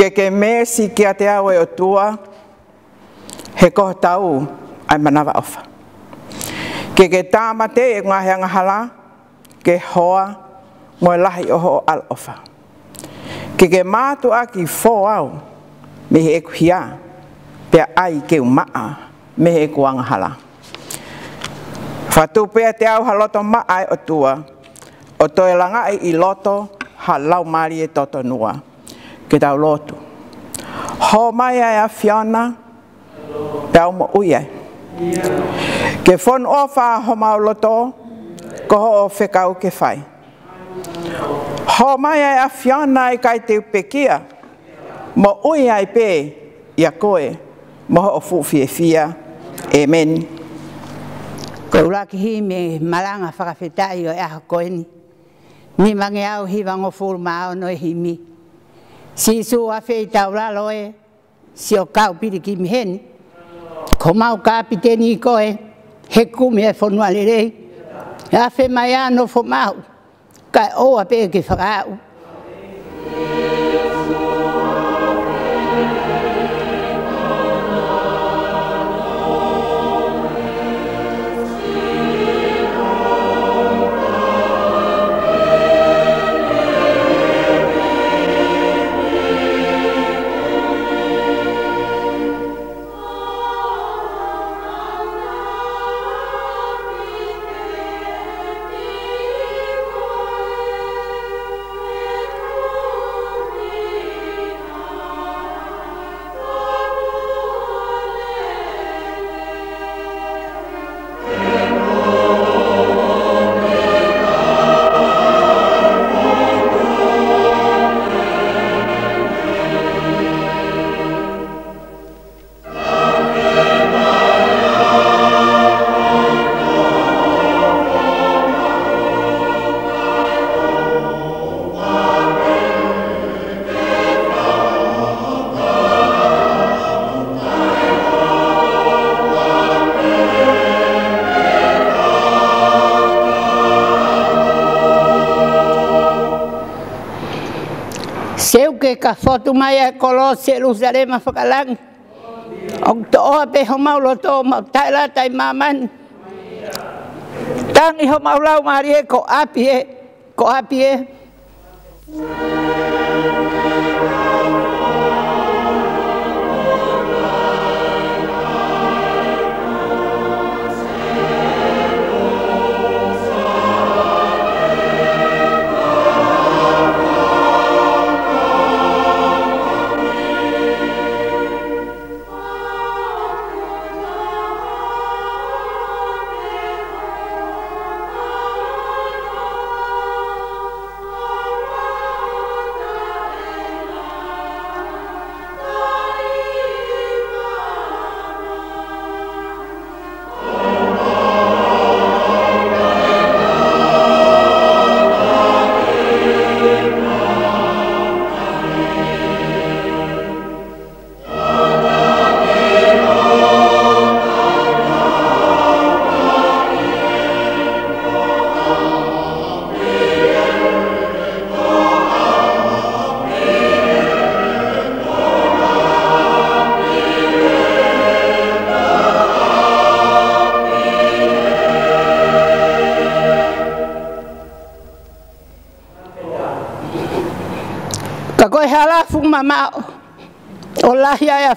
Ke ke mesi ke a te awa e o tua, he koho tau ai manawa ofa. Ke ke tāmate e ngāhe angahala, ke hoa ngoi lahi oho o al ofa. Ke ke mātu aki fō au, me he eku hia, pia ai ke umaa, me he eku angahala. Whatū pia te au ha loto maa e o tua, o toi langa i i loto ha lau māri e toto nua ki tau lotu. Ho mai ai a whiana, te au mo uia. Ke whon o wha ho maulato, ko ho o whekau ke whai. Ho mai ai a whiana i kai te upekia, mo uia i pē, i a koe, mo ho o fuwhie fia. Amen. Ko uraki hi me malanga whakawhetai o eha koeni. e hi mi. Ni mange au hi wango fulma au no e hi mi si su afe i tau lalo e, si o kau piri ki miheni. Ko mau ka api teni i koe, he kumi e fonua lerei. Afe mai ano fo mau, ka oa pe ke whakau. pe ka fotu mai e kolose Jerusalem whakalang. Ong toa pe ho mau loto mau taila tai maman. Tangi ho mau lau mari e ko api e, ko api e.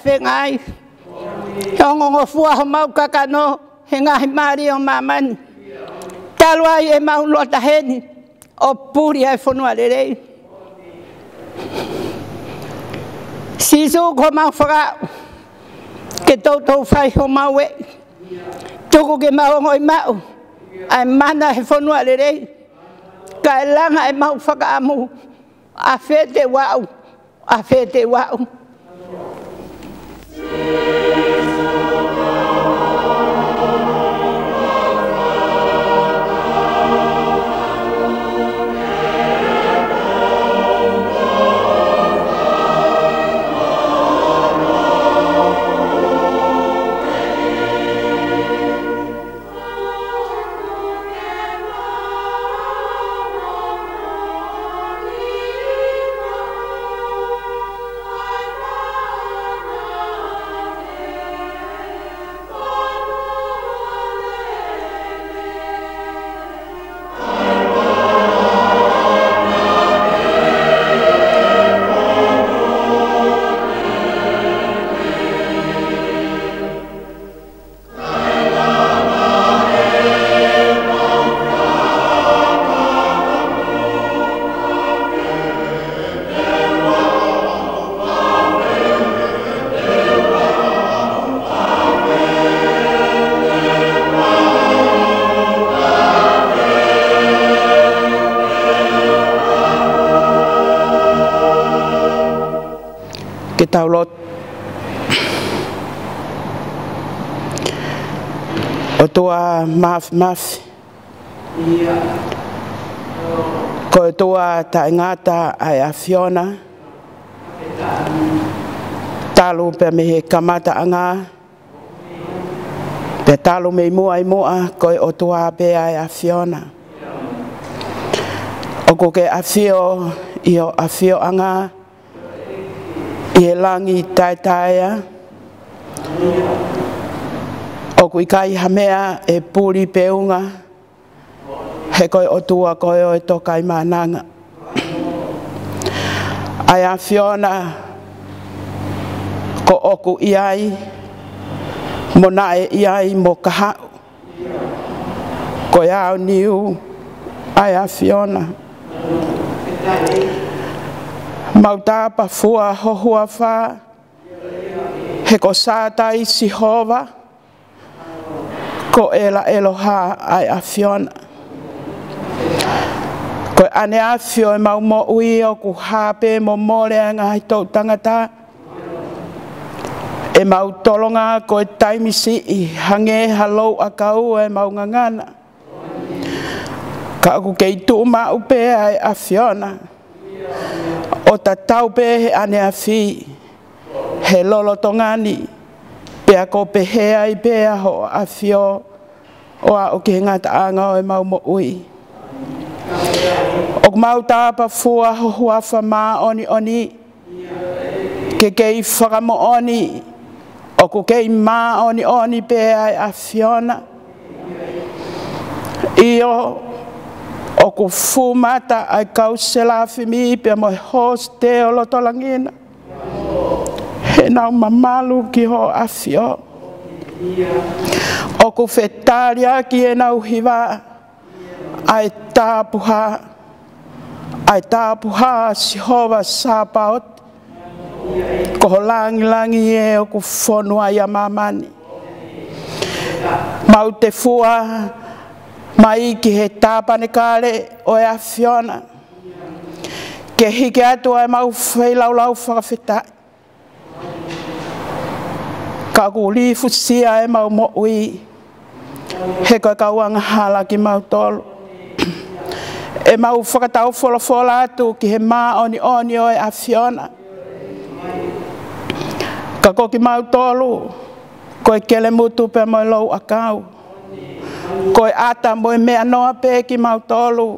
fengai ongo ngo fua ho mau kakano henga himari o maman talwa e mau lo lota heni o puri ai fonu alere sisu ko mau faka ke tau tau fai ho mau e tuku ke mau ngoi mau ai mana he fonu alere ka langa e mau faka amu afete wau afete wau toa maf maf. Ko e toa ta ngata ai a Fiona. Talo pe me kamata anga. te talo me mua i mua ko e o toa pe ai a Fiona. Oko ke a i o a anga. I e langi taitaya. Amen ko i kai hamea e puri peunga he koi o tua koi o e toka i mananga ai a fiona ko oku i ai mo nae i ai mo kaha ko iau niu ai a fiona Mautā pa fua hohua whā, he ko sātai si si hova, ko ela eloha ai a Fiona. Ko ane a fio e mau mo ui o ku hape mo more anga hai tau tangata. E mau tolonga ko e taimisi i hange halo a kau e mau ngangana. Ka aku kei tu ma upe ai a Fiona. O ta tau pe ane a fi. He lolo tongani. He lolo tongani pea ko pehea i pea ho a fio o a o ke ngata anga o e mau mo ui. O ke mau tāpa fua ho hua wha mā oni oni, ke kei mo oni, o ko kei ma oni oni pea i e a fiona. Io, o ko mata ai kau selafi mi pia mo e hos te o tolangina he nau mamalu ki ho afio. O ku whetaria ki e nau hiwa, ai tāpuha, ai tāpuha si hova sāpaot, ko ho langi langi e o ku whonua ia mamani. Mau te fua, mai ki he tāpane kāre o e afiona. Ke hike atu ai mau whei lau lau whakawhetai ka ku li fu si e mau mo ui he ka ka wang hala ki mau tolu e mau whakatau fola fola atu ki he mā oni oni oi a Fiona. Ka koki mau tolu, ko e kele mutu pe moi lou a kau. Ko e ata moi mea noa pe ki mau tolu,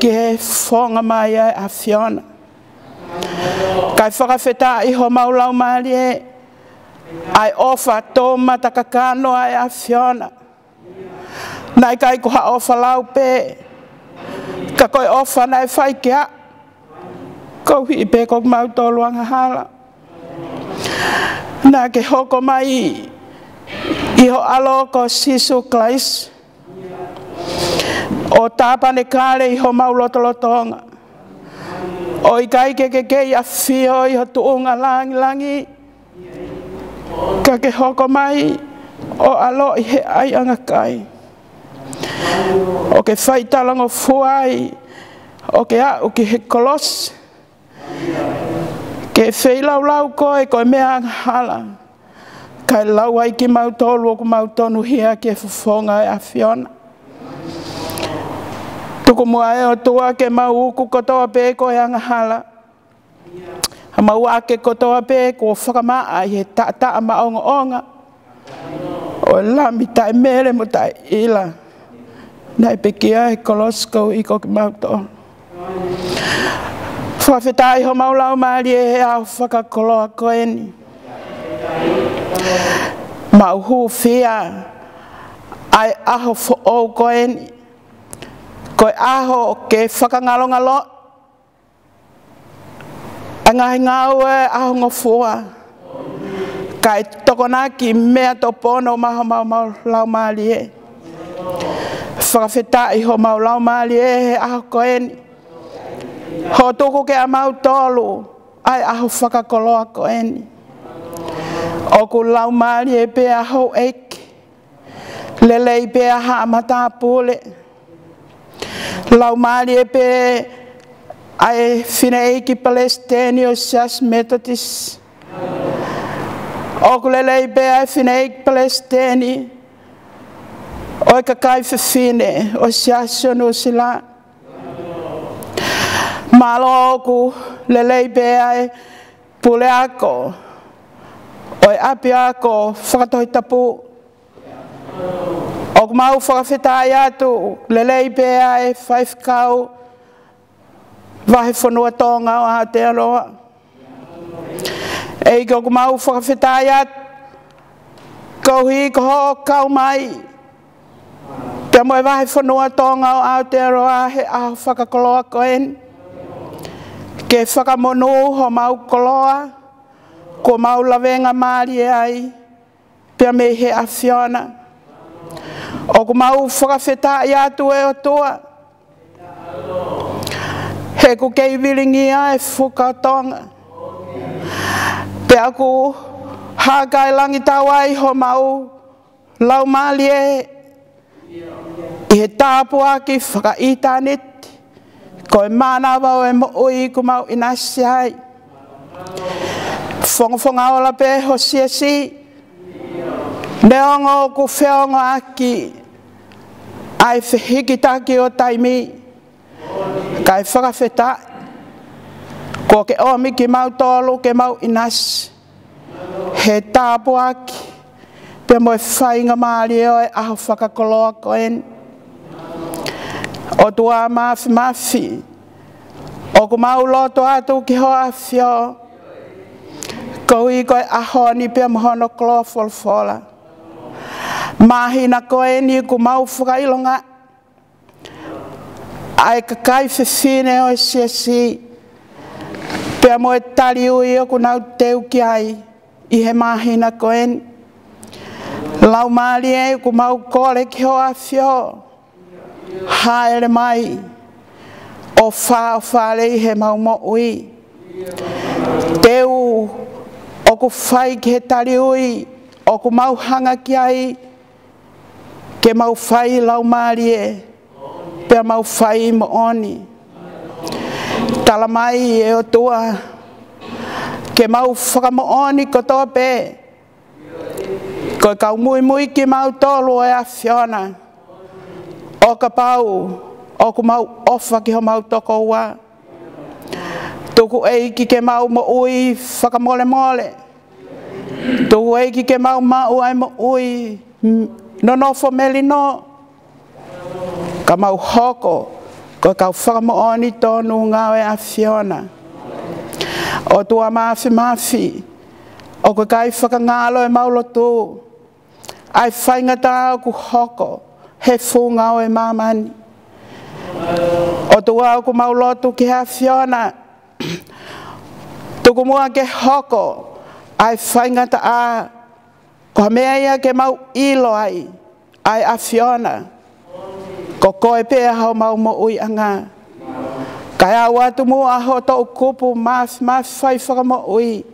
ki he whonga mai a Fiona. Ka e whakawhetā iho mau lau maalie ai ofa to mata kakano ai Fiona. nai kai ko ha ofa lau pe ka koi ofa nai fai kia ko hi pe ko mau to luanga hala na ke hoko mai iho alo ko sisu klais o tapa ne kare iho mau loto lotonga o i kai ke ke ke i afio tuunga langi langi ka ke hoko mai o alo i he ai anga kai. O ke whaitalango fuai, o ke a uki he kolos, ke feilau lau koe koe mea anga hala. Kai lau ai ki mautolu o ku mautonu hia ke fufonga e a Fiona. Tuku mua e o tua ke mau uku kotoa pe koe anga hala ha mau ake koto ape ko faka ma ai he ta ta ma onga onga o la mi tai mere mo tai ila nai pe kia e kolosko i ko ki e mau to fa fe tai ho mau lau ma li he a faka kolo a ko eni ma hu fia ai aho fo o ko eni ko aho ke faka ngalo ngalo ngai ngau e ahonga fua. Kai tokona ki mea to pono maho mau mau lau mali e. Whakawhita i ho mau lau mali e he aho koeni. Ho tuku ke a mau tolu ai aho whakakoloa koeni. Oku lau mali e pe aho eki. Lele i pe aha amata apule. Lau mali e pe aho Αφήνε Παλαιστίνιο σα μετά τη. Οκλελέι μπε και Παλαιστίνι. Ο κακάι φεφίνε, ο σιάσιον ο Μάλλον Μαλόκου, λελέι μπε πουλεάκο. Ο ε, απιάκο, ταπού. Ο κμάου φραφετάια Άτου λελέι μπε φαϊφκάου. Vahe whanua tōnga o Aotearoa. E i koko mau whakawhetai at. Kauhi ko koho kau mai. Te mwai vahe whanua tōnga o Aotearoa he aho whakakoloa ko en. Ke whakamonu ho mau koloa. Ko mau lavenga maari e ai. Pia me he awhiona. O ko mau whakawhetai atu e o toa. Te ko kei viringi ai whukatonga. Te aku hākai langi tawai ho mau lau mālie. I he tāpu aki whakaitanit. Ko e mana wau e mo ui ku mau inasi Fonga fonga ola pe ho ne Neongo ku whiongo aki. Ai whihikitaki o taimi. Ai whihikitaki o taimi kai faka feta ko ke o mi ki mau tolo ke mau inas he tapo aki pe mo fai nga mali o e aho faka koloa ko en o tua mafi mafi o ku mau loto atu ki ho afio ko i ko e aho ni pe mo hono koloa fol fola Mahina koe ni ku mau fukailonga ilonga ai ka kai kakai fefine o esiesi pea mo e taliui te o ki ai i he ko en lau mali e ku mau kole ki o afio haere mai o fa o fa le he mau mo ui te o ku fai ki he taliui o ku mau hanga ki ai ke mau fai lau mali e pe mau fai mo oni. Tala mai e o tua. Ke mau whaka mo oni ko toa pe. Ko e kau mui mui ki mau tolu e a fiona. O ka pau. O ku mau ofa ki ho mau toko ua. Tuku eiki ke mau mo ui whaka mole mole. Tuku eiki ke mau mau ai e mo ui. Nonofo meli no. Nonofo meli no ka mau hoko ko ka whaka mo oni tonu ngawe a Fiona. O tua mafi mafi, o ko kai whaka ngalo e maulo tu, ai whainga tāo ku hoko, he fū ngau e mamani. O tu au ku maulotu ki a Fiona, tuku mua ke hoko, ai whainga tāo, ko mea ia ke mau ilo ai, ai a Fiona. Fiona. Ko koe pe aho mau mo ui anga. Kaya watu mo aho to kupu mas mas fai whaka mo ui.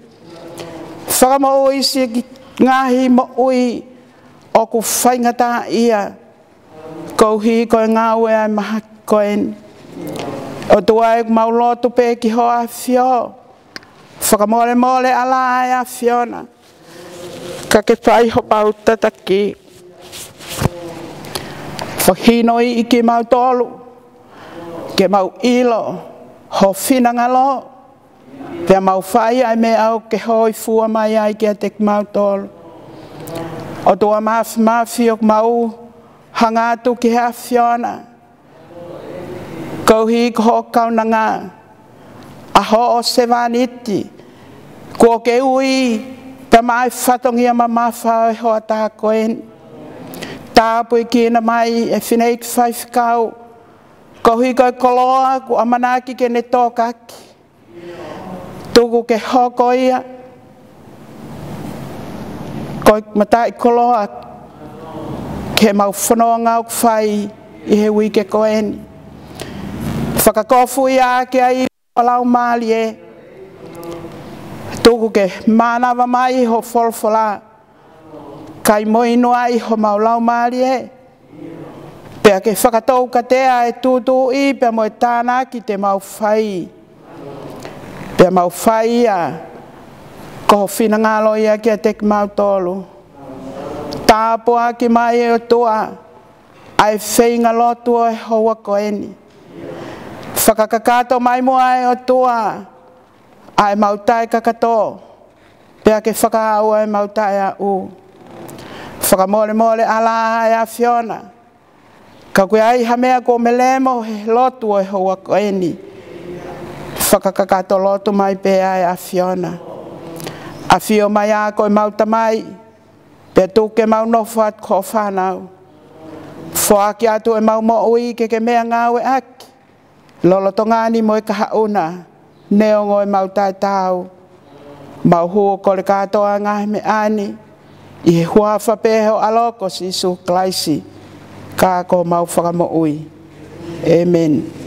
Whaka mo ui si ngahi mo ui. O ku whai ngata ia. Ko hi koe ngā ue ai maha koen. O tu ai e mau lotu pe ki ho a fio. Whaka mole mole ala ai a fiona. Ka ke fai ho ho pauta taki. Whakinoi i ke mau tolu, ke mau ilo, ho whinanga lo, te mau whai ai me au ke hoi fua mai ai ke te mau tolu. O tua maf mafi o mau hangatu ke hea whiona, kauhi ko ho kaunanga, a ho o sevan iti, kua ke ui, te mai whatongia ma mafau e hoa tā koeni tāpu i kina mai e whinei ki whaifikau. Ko hui koe koloa ku amanaki ke ne tōkaki. Tuku ke hoko ia. Koe mata i koloa ke mau whanoa ngau ku i he hui ke koeni. Whakakofu ia ke ai palau mali e. Tuku ke mānawa mai ho wholwhola kai mo ino ai ho maulau maari e. Pea ke whakatau katea e tūtū i pea mo e tāna ki te mau whai. Pea mau whai a koho whina ngālo ia ki a te ki mau tōlu. Tāpua ki mai e o tua ai whei ngā lotua e hoa ko eni. Whakakakato mai mua e o tua ai mau tai kakato. Pea ke whakaaua e mau tai a uu whakamore mole ala e a Fiona. Ka koe ai hamea ko me lemo he lotu o e hoa ko eni. Whakakakato lotu mai pe ai a Fiona. A fio mai a koe mauta mai. Pe tu ke mau no fuat ko whanau. Fuaki atu e mau mo ui ke ke mea ngāwe ak. Lolo to ngāni mo e kaha una. Neongo e mau tai tau. Mau huo kore katoa ngāhe me ani. Mau huo kore katoa ngāhe me ani i he hua whapeheo aloko si su klaisi. Ka ko mau whakamo ui. Amen. Amen.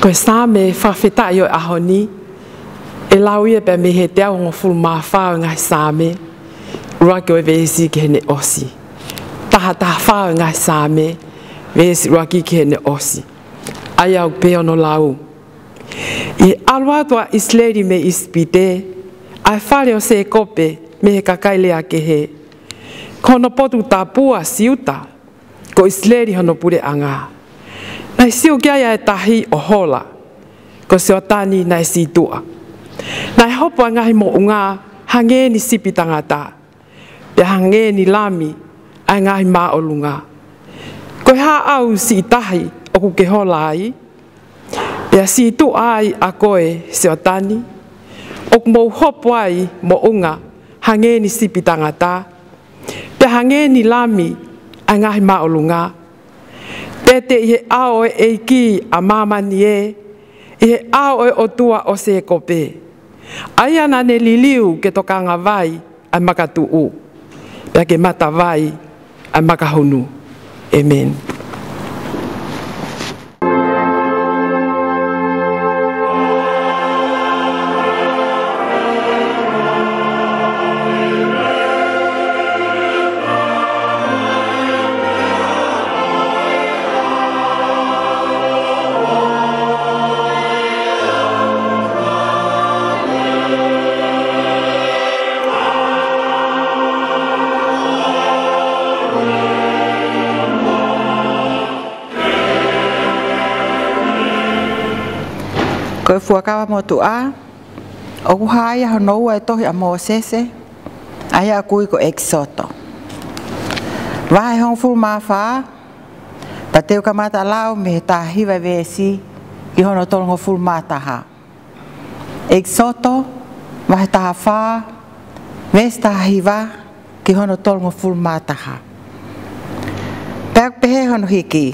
koe sā me whawhetā i o aho ni, e lau ia pia me he te au ngā fulu mā whāo ngā sā me, rua ki oi vēsi ki hene osi. Taha taha whāo ngā sā me, vēsi rua ki ki hene osi. Ai au peo no lau. I alua tua isleri me ispite, ai whare o se kope me he kakaile ake he. Kono potu tā pua siuta, ko isleri hono pure angaa. nai siu kia ya tahi ohola ko sio tani nai si tua nai hopa ngai mo nga hange ni sipi tangata ya hange ni lami ai ngai ma olunga ko ha au si tahi o ku ke holai ya si tu ai a akoe sio tani ok mo hopwai mo unga hange ni sipi tangata ya hange ni lami ai ngai ma olunga pete i he aoe e ki a mamani e, i he aoe o tua o se kope. ana ne liliu ke tokanga vai a makatu u, pia ke mata vai a makahunu. Amen. tu a o haia no wa to a mo sese ai a kui ko exoto vai hon ful ma fa pa teu ka mata lao me ta hi va vesi i hono tolo ngo ful mata ha exoto vai ta fa vesta hi va ki hono tolo ngo ful mata ha pe pe hono hiki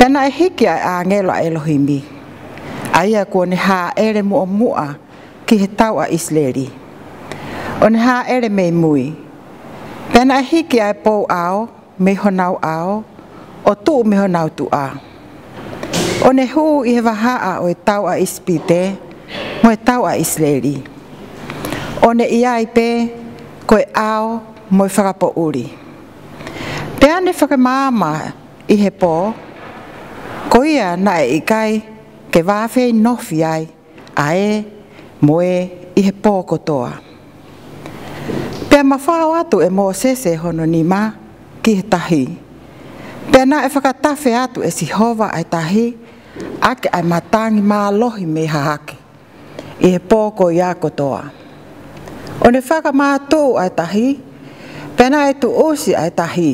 Pena e hiki a ngelo a Elohimi. Pena aia ko ne ha ere mo mua ki he tau a isleri. O ha ere me mui. Pena e hiki ai pou ao, me honau ao, o tu me honau tu a. O ne hu i he waha a o e tau a ispite, mo e tau a isleri. O ne ia i pe, ko e ao, mo e whakapo uri. Pea ne whakamama i he po, ko ia na e ikai, ke wāwhi nofi ai, a e moe i he pōkotoa. Pea mawhāo atu e mō sese hono ni mā ki he tahi. Pea nā e whakatawhi atu e si hova ai tahi, ake ai matangi mā lohi me hahake, i he pōko i ākotoa. O ne whakamātou ai tahi, pēnā e tu osi ai tahi.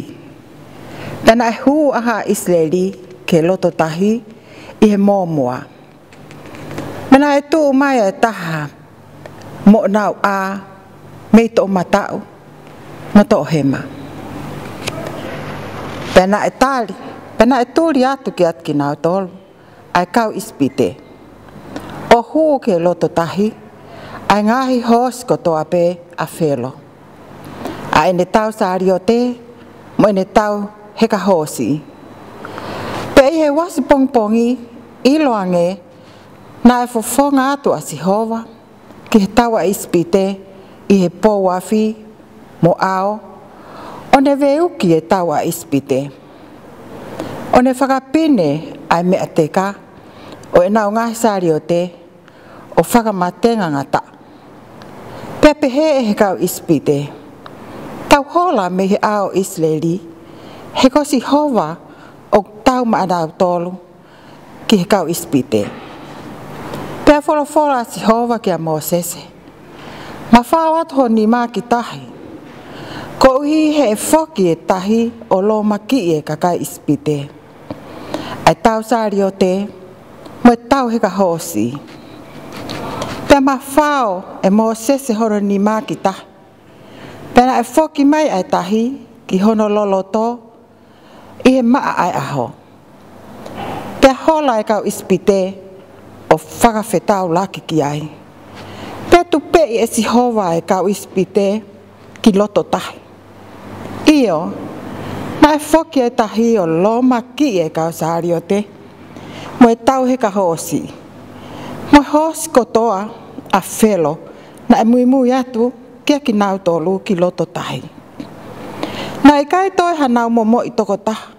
Pēnā e hū aha Israeli ke loto tahi, pēnā e tu osi ai tahi i he mōmua. Mena e tō mai e taha, mō nau ā, me i tō matau, no tō hema. Pena e tāli, pena e tōli atu ki atki nau tōlu, ai kau ispite. O hū ke loto tahi, ai ngāhi hōsiko tō ape a whelo. Ai ne tau sāri o te, mo ne tau heka hōsi. ne tau heka hōsi wasi pongpongi i loange na e fofonga atu a Sihova ki he tawa ispite i he pō wafi mo ao o ne veu ki he tawa ispite. O ne whakapine ai mea te ka o e nao ngahi sari o te o whakamatenga ngata. Pepe he e he kau ispite. Tau hola me he ao Israeli he kosi hova ngata tau ma ada tolu ki kau ispite. Pea fora fora si hova ki a Mosese. Ma whao atho ni mā ki tahi. Ko uhi he e foki e tahi o lo ma ki e kakai ispite. a tau sāri o te, mo e tau he ka hosi Pea ma whao e Mosese horo ni ma ki tahi. Pena e foki mai ai tahi ki hono lolo tō, i he maa ai aho. Te hola e kau ispite o whakawhetau laki ki ai. Te tupe i e si hova e kau ispite ki loto tahi. Io, na e whoki e tahi o loma ki e kau sari o te, mo e tau he ka hosi. Mo e hosi kotoa a whelo na e mui mui atu kia ki nau tolu ki loto tahi. Na e kai toi hanau mo mo i toko taha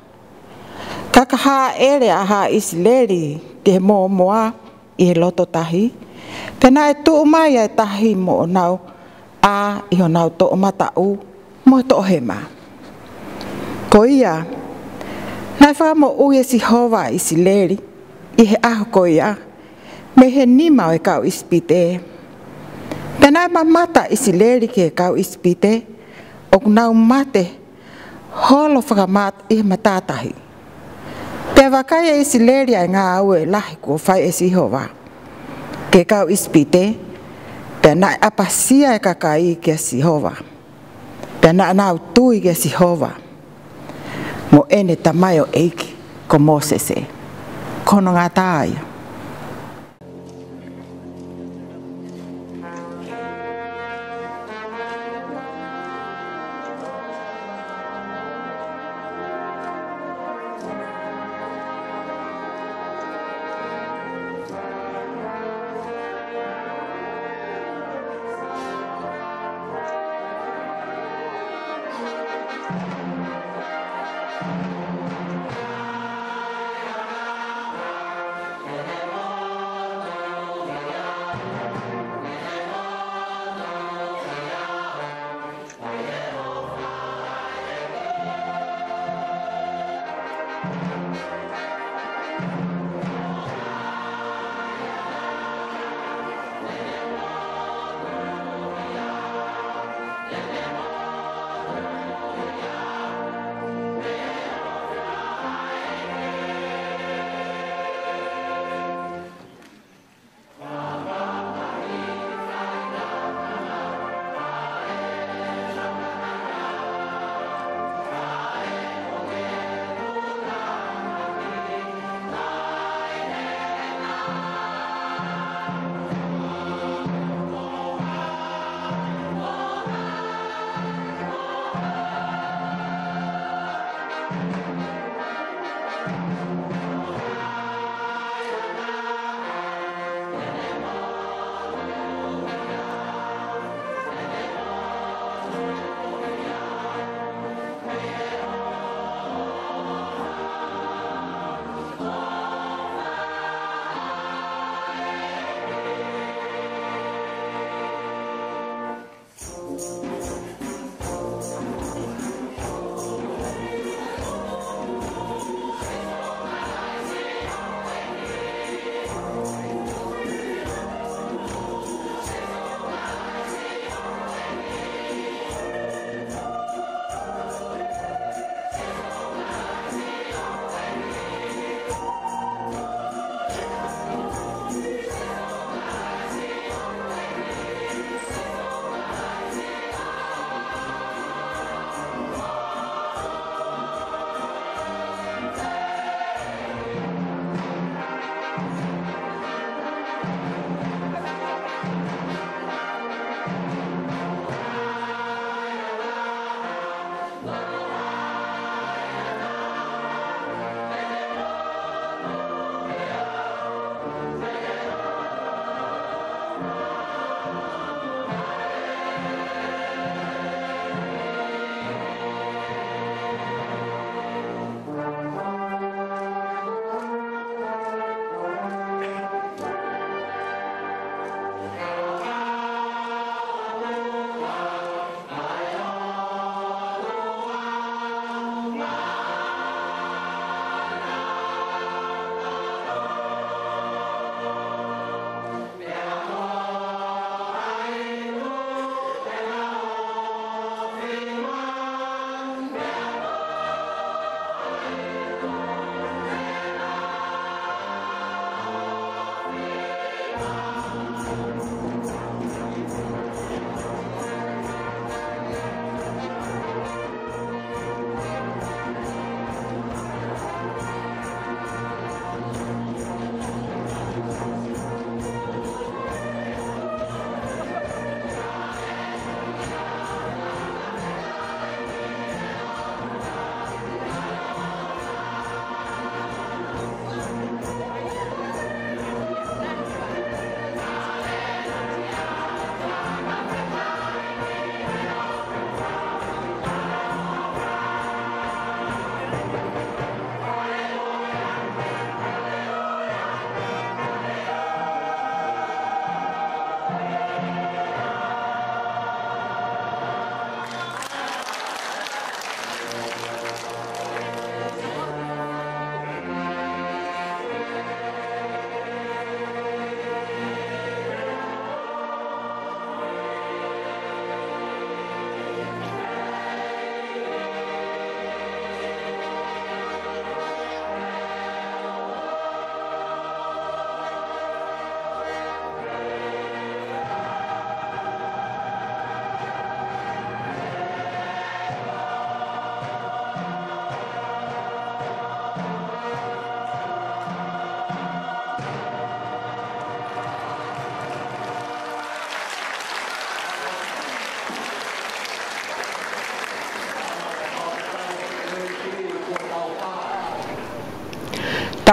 kakaha ere aha isi leri ke mō moa i he loto tahi. Pena e tō mai e tahi mō nau a iho nau tō mata u mō e tō hema. Ko ia, nai wha mō u e si hova isi leri i he aho ko ia, me he nima e kau ispite. Pena e mamata isi leri ke e kau ispite, ok nau mate holo whakamat i he matatahi. e mamata isi Te wakai e isi leri ai ngā au e lahi kua whai e siho wā. Ke kau ispi te, te na apasia e kakai ke si wā. Te na anau tui ke siho wā. Mo ene tamai o eiki ko Moses e. Kono ngā tāia.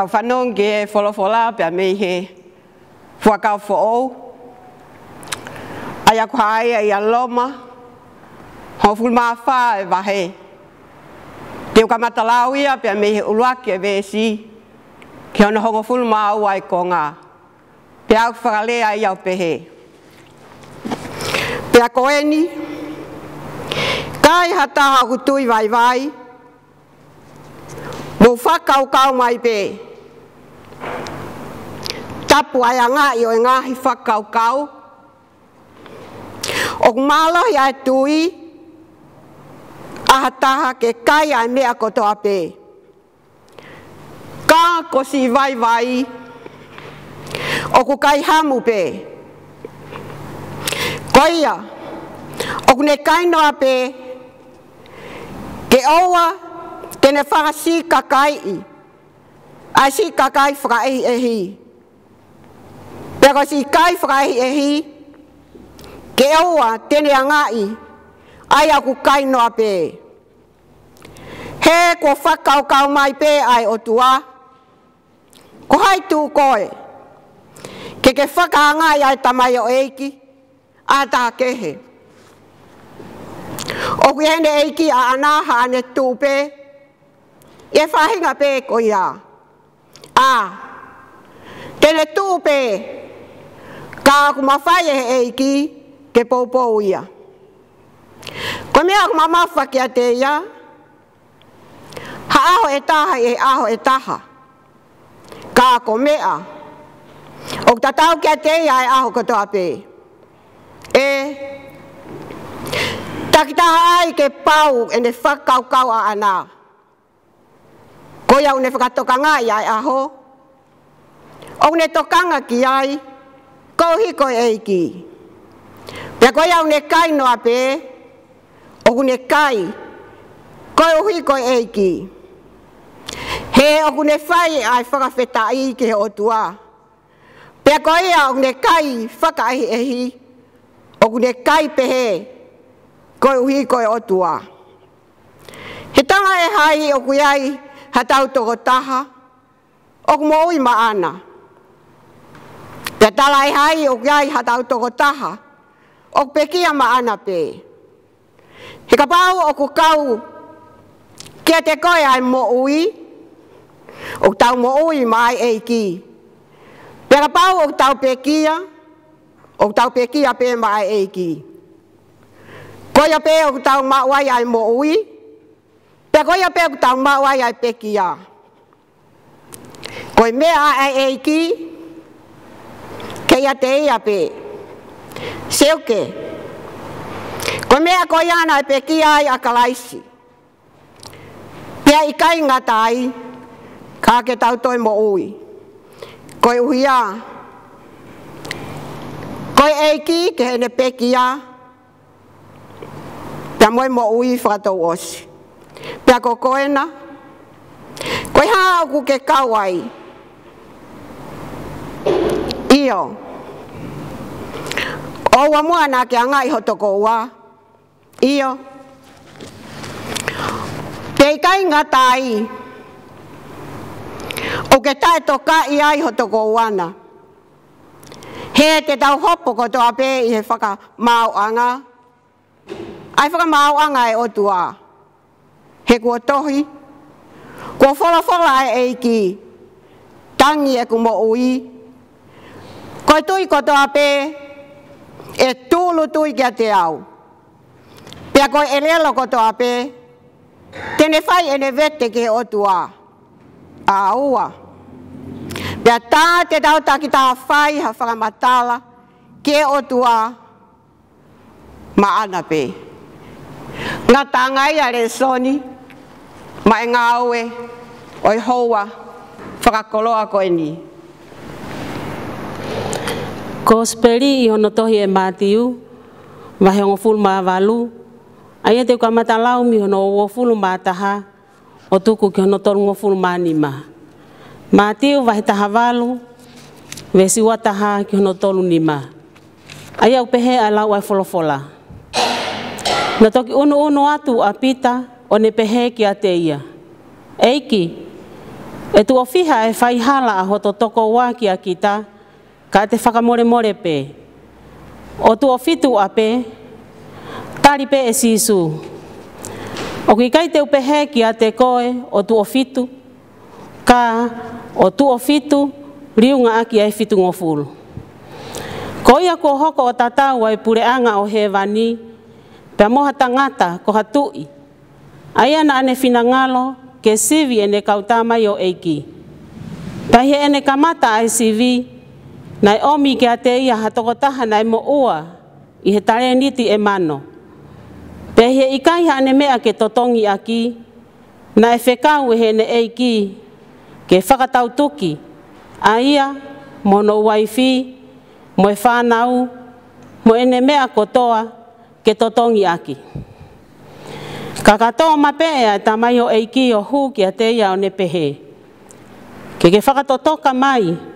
kau whanong ke e wholo wholo pe a mei he whakau whu Ai aku hae ai a loma, ho ful maa e wahe. Te uka matalau ia pe a mei he uluake e vesi, ke ono hongo ful maa ua e konga. Pe au whakale ai au pehe. Pe koeni, kai hata hau tui vai vai, mo whakau kau mai pe, tapu ai anga i o e hi whakau kau. O ngmalo i ai tui, ahataha ke kai ai mea kotoa pē. Kā kosi vai vai, o ku kai hamu pē. Koia, o ku ne kaino ape, ke owa tene whakasi kakai i. Ai kakai whakai ehi koe si kai frai ehi, ke oa tene angai, ai aku kai noa pe. He ko whakau kau mai pe ai o tua, ko hai tū koe, ke ke whaka angai ai tamai o eiki, a tā kehe. O kui kuhene eiki a anaha ane tū pe, e whahinga pe ko ia. A, tene tū ka ku mafai e eiki ke poupou ia. Ko mea ku mamafa ki a te ia, ha aho e taha e aho e taha, ka ko mea, o ta tau ki a te ia e aho katoa pe. E, takitaha ai ke pau e ne whakau kau a ana. Ko ia une whakatokanga ia e aho, o une tokanga ki ai, ko hiko eiki. Pea koe au ne kai no pe, o ne kai, koe o hiko eiki. He o ne fai ai whakafeta i ike o tua. Pea koe au ne kai whaka ehi ehi, o ne kai pehe, koe o hiko e o tua. He tanga e hai o kuiai hatau toko taha, o kumo ui maana. ana. Te talai hai o kia i hatau toko taha, o peki ama ana pe. He ka pau o ku kau, kia te koe ai mo ui, o tau mo ui mai e ki. Pe ka pau o tau pekia, o tau pekia pe mai e ki. Koia pe o tau mawai ai mo ui, pe koia pe o tau mawai ai pekia. Koi mea ai e ki, Kei a te ia pe. Se o ke. Ko mea ko iana e pe ki ai a kalaisi. Pea i kai ngata ai. Ka ke tau toi mo ui. Ko i uhi a. Ko i eiki ke hene pe ki a. Pea moi mo ui whatau osi. Pea ko koena. Ko i haa ku ke kawai. Ko i haa ku ke kawai o. O wa mua nā ke anga i hotoko ua. I o. Te kai ngā tai. O ke tai to ka i ai hotoko uana. He te tau hopo ko toa pē i he whaka māu anga. Ai whaka māu anga e o tua. He kua tohi. Kua whala whala e eiki. Tangi e kumo ui. Kua whala whala e eiki. Koe tui koto ape, e tūlu tui kia te au. Pea koe e lelo kotoa pē, tene fai ene vete ke o tua. A ua. Pea tā te tau taki tā whai ha whakamatala ke o tua ma ana pē. Ngā tāngai a re soni, ma e oi houa, whakakoloa koe ni. Ngā tāngai ma e ngā aue, oi houa, whakakoloa koe ni. Kospeli i hono tohi e mātiu, wahe e ono fulu mā walu. Aia te uka mata lau mi hono o fulu mā taha, o tuku ki hono tolu ngofu mā nima. Mātiu wahe taha walu, wesi ua taha ki hono tolu nima. Aia upehe a lau ai folofola. Na toki unu unu atu a pita, o ne pehe ki a te ia. Eiki, e tu o fiha e whaihala a hoto toko wā a kita, e tu ki a kita, ka te whakamore more pe. O tua fitu a pe, tari pe e sisu. O ki kai te upehe ki a te koe o tua fitu, ka o tua fitu riunga aki ai fitu ngofulu. Ko ia ko hoko o tatau ai pureanga o he vani, pe moha tangata ko hatui. Aia na ane finangalo ke sivi ene kautama yo eiki. Tahi ene kamata ai sivi, ai sivi, Nai omi ke ate ia hatoko taha nai mo ua i he tare niti e mano. Pe he ikai hane mea ke totongi aki, na e whekau he ne eiki, ke whakatau tuki, a ia mo no waifi, mo e whanau, mo e ne mea kotoa ke totongi aki. Ka katoa mapea e tamai o eiki o hu ki ia o ne pehe. Ke ke whakatotoka ke whakatotoka mai,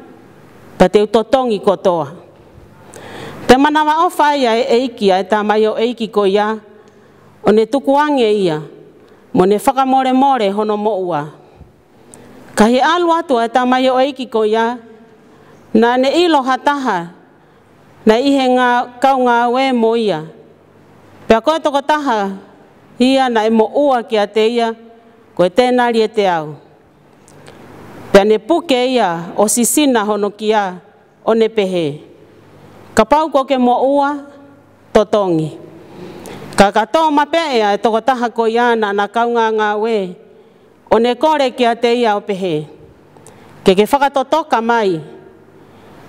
pa te utotongi kotoa. Te manawa o whaia e eiki a e tā mai o eiki ko ia, o ne tukuange ia, mo ne whakamore more hono moua. Kahi alu atua e tā mai o eiki ko ia, na ne ilo hataha, na ihe ngā kau ngā we mo ia. Pea koe toko taha, ia na e mo ua ki a te ia, ko e tēnari e te au. Pene puke ia o sisina hono kia o ne pehe. Ka pau koke mo ua totongi. Ka kato ma pea e toko taha ko iana na kaunga ngā we. O ne kore kia te ia o pehe. Ke ke totoka mai.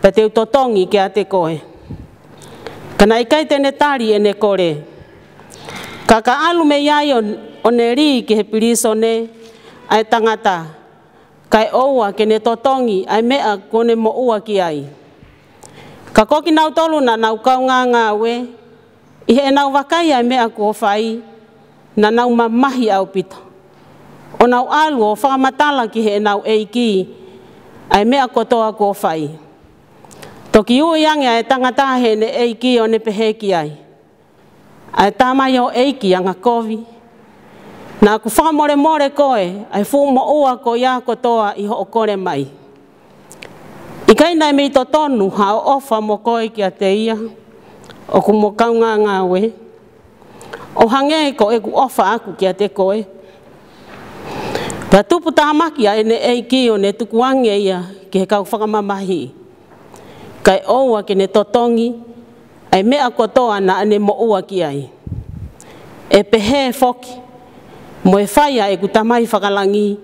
Pe te utotongi kia te koe. Kana ikai tene tari e ne kore. Ka ka alume iai o ne ri ki he piriso ne ai tangata. ai tangata kai oua ke ne totongi ai mea kone mo ua ki ai. Ka koki nau tolu na nau kau ngā ngā we, i he e nau wakai ai mea ko whai, na nau mamahi au pita. O nau alu o whakamatala ki he e nau eiki, ai mea ko toa ko whai. Toki ui ange ai tangata he ne eiki o ne pehe ki ai. Ai tamai o eiki anga kovi, Nā ku whamore more koe, ai fū mo ua ko ia kotoa i ho okore mai. I kai nai mei to tonu ha ofa mo koe ki a te ia, o ku mo kaunga ngā we. O hange e koe ku ofa aku ki a te koe. Pa tupu tā maki a ene ei ki o ne tuku ange ia ki he kau whakamamahi. Kai oua ki ne totongi, ai mea kotoa na ane mo ua ki ai. E pehe foki. E pehe foki mo e a e kutamai whakalangi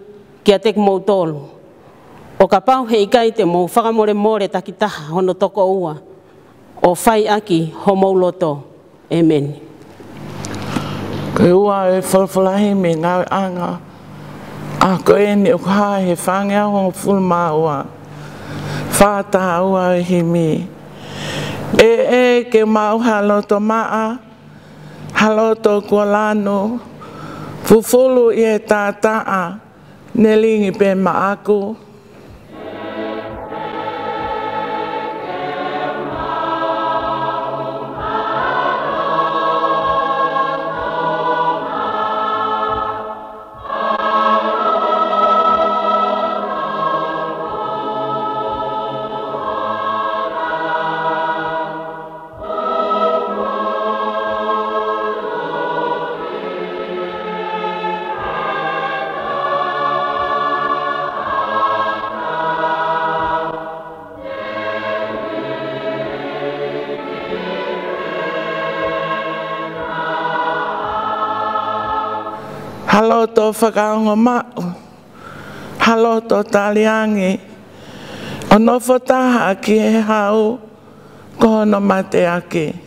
ki a tek moutolo. O ka pau hei kai te mou whakamore more takitaha hono toko ua. O fai aki ho mouloto. Amen. Kei ua e whalwhalahi me ngā anga. A koe e ni o kaha he whangea o fulma ua. Whātaha ua e hi me. E e ke mauha loto maa. Haloto kua lano. Fufolo e tātaa, ne lingi pe maako. ako. loto whakaonga mao, ha loto taliangi, o nofotaha ki e hau, kohono mate ake.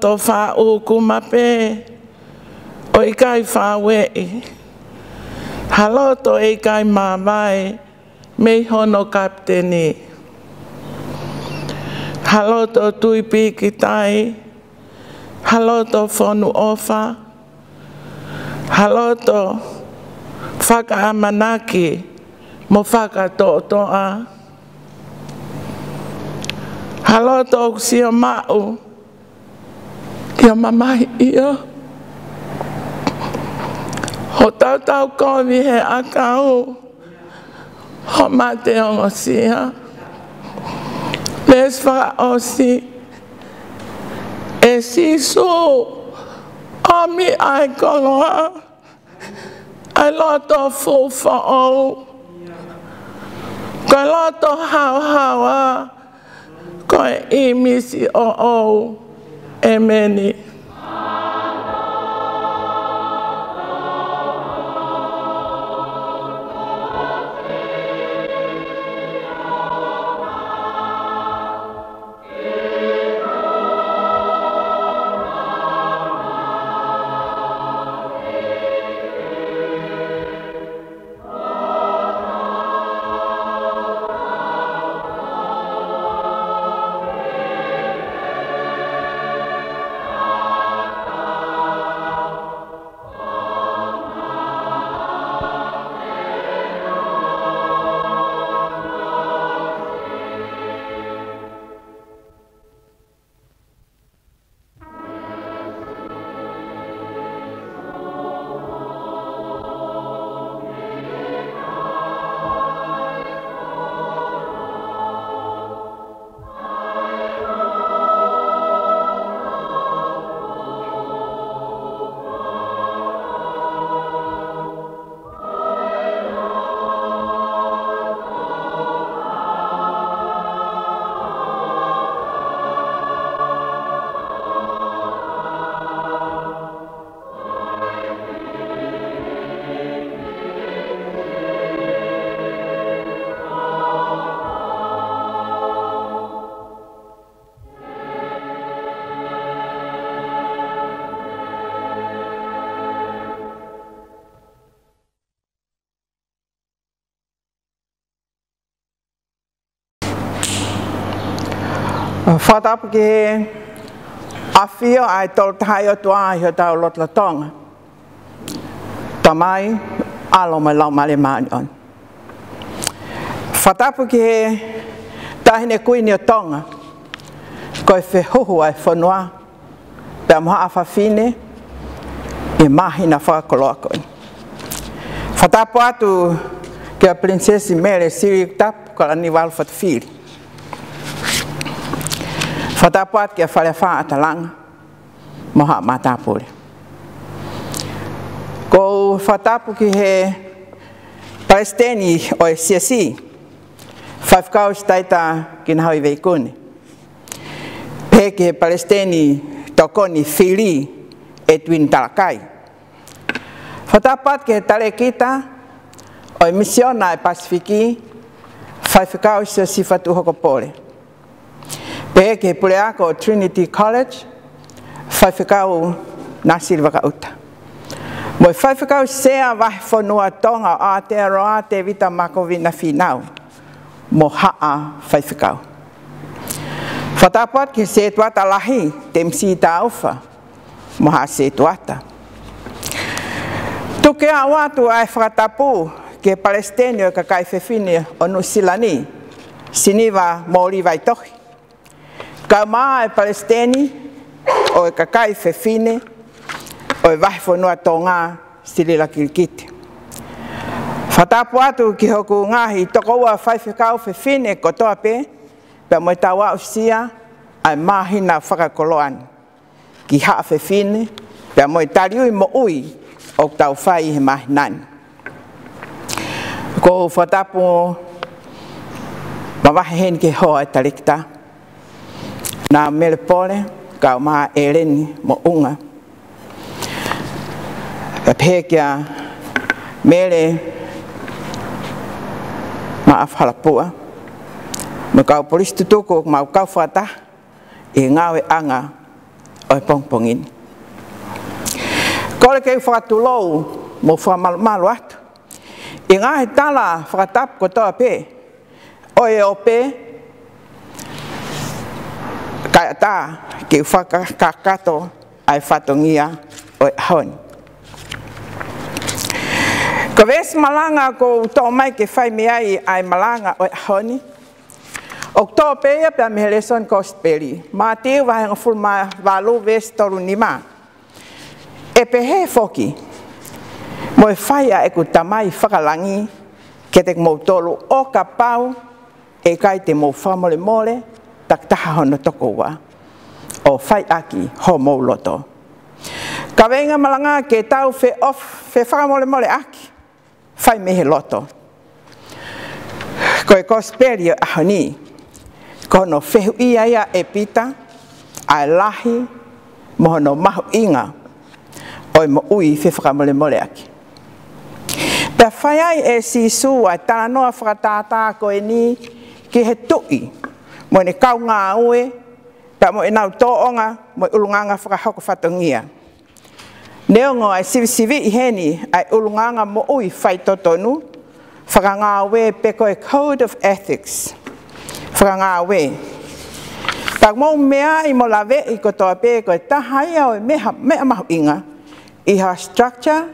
to fa o kuma pe o i kai fa we e halo to e kai ma mai me hono kapteni halo to tui pi ki tai halo to fonu ofa halo to faka amanaki mo faka to to a Haloto o kusio mau, Your mama here. Họ tao tao con vì hệ a cao. Họ mà tê ông ở xì ha. Les E xì xô. Họ mi ai con lo ha. Ai lo tao phô phô ô. Coi lo tao hào hào à. Coi im mi xì ô Amen. Whatap ki he, a whio ai tol tai o tua i ho tau lot la tonga. Ta mai, alo mai lau male maani on. Whatap ki he, tahine kui ni o tonga, koi whi huhu ai whanua, pe amoha a whawhine, i e mahi na whakakoloa koi. Whatapu atu ki a princesi mele siri tapu kala ni walfat whiri. Fatapat ke fare fa atalang moha matapuri. Ko fatapu ki he palestini o e siasi, faifkau staita ki nahoi veikuni. Pe ki he palestini tokoni fili e tuin talakai. Fatapat ki he tale kita o e misiona e pasifiki, faifkau siasi fatu hokopole. Fatapat pe ke pule ako Trinity College fai fikau na silva ka uta mo fai sea se a wa fo no atonga a te roa te vita mako na finau mo haa a fai fatapat ke se twa ta lahi temsi ta ofa mo haa se twa ta to ke awa tu ai fatapu ke palestinio ka kai fefinia onu silani siniva mo vai tohi Ka maa e palestini, o e kakai fefine, o e vahe whanua tō ngā sili la kilikite. Whatapu atu ki hoku ngāhi, toko ua whai whikau fefine ko toa pē, pe mo i tā wā usia, ai maa hina whakakoloan. Ki haa fefine, pe mo i tāriu mo ui, o tau whai he mahi nani. Ko whatapu, ma wahe hen ke hoa e tarikta, na mele pole ka ma ereni mo unga ka pekia mele ma afala poa me ka polis tu toko ma ka fata e ngawe anga o e pong pongin kole ke fatu lo mo fa mal mal wat e ngai tala fatap ko to ape o e ope ka ta ke fa ka ka to ai fa to ngia o hon ko ves malanga ko to mai ke fai me ai ai malanga o hon Oktobe ya pe mehleson kospeli. Mate wa ma fulma valu ves torunima. E pehe foki. Mo e faya e ku tamai whakalangi ke te motolu o ka pau e kai te mo famole mole taktaha hono toko wa. O fai aki ho mouloto. Ka venga malanga ke tau fe of, fe whaka mole mole aki. Fai mehe loto. Ko e kosperi o ahoni. Ko no fehu ia ia e pita. Ai lahi. Moho no mahu inga. Oi mo ui fe whaka mole mole aki. Pe whai ai e sisu a tāna noa whakatātā ko e ni ki he tuki mo ne kau ngā ue, pa mo e nau tōonga, mo e ulunganga whakahoko whatongia. Neongo ai sivi sivi i heni, ai ulunganga mo ui whai totonu, whaka ngā ue peko e Code of Ethics. Whaka ngā ue. Pa mo mea i mo lawe i kotoa pē ko e tahai au e meha, meha mahu inga, i ha structure